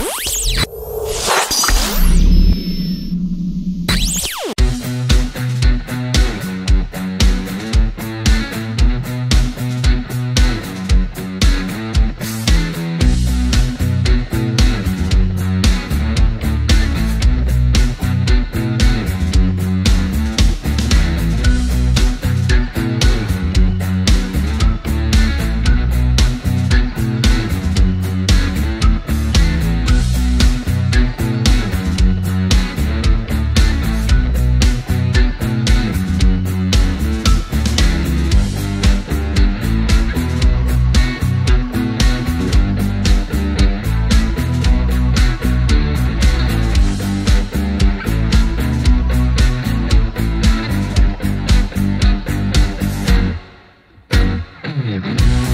Bye. Mm-hmm.